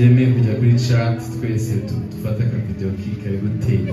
yemeye kujya kuri chat twese dufata akavidewo kikari guteye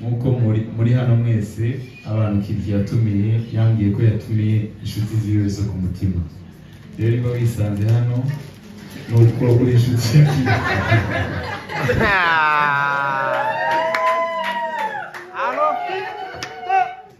nk'uko muri hano mwese abantu kidi yatumiye yambwiye ko yatumiye inshuti ziwe zo ku mutima rero niba wisanze hano ni uko uri inshuti ya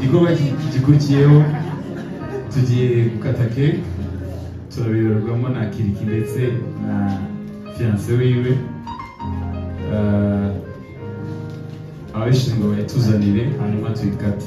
gikorwa gikurikiyeho tugiye gukata keke turabiberwamo na kiriki ndetse na fiyanse wiwe e, ababishinzwe bayituzanire hanyuma tuyikate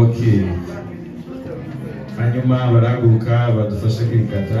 Ok. Hanyuma baraguruka badufashe kwikata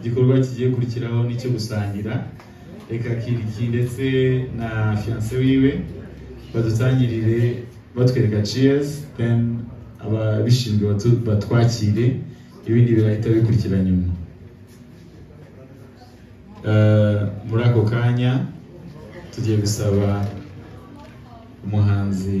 igikorwa kigiye kurikiraho n'icyo gusangira reka kiriki ndetse na fiance wiwe badutangirire batwereka cheers then ababishinzwe batwakire ibindi birahita bikurikira nyuma eh, muri ako kanya tugiye gusaba umuhanzi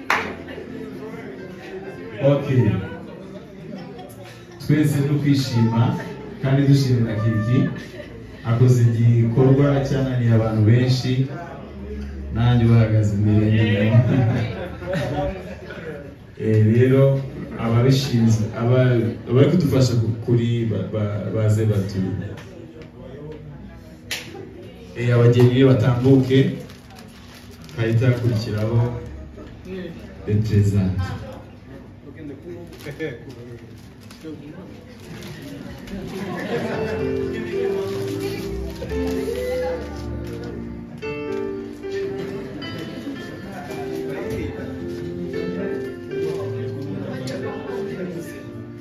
Ok. twese tukishima kandi dushimira kiriki akoze igikorwa cyananiye abantu benshi nanjye bahagaze imbere eh, rero ababishinzwe abari kudufasha kuri baze batuye eh, abageni batambuke hahita hakurikiraho reperezanti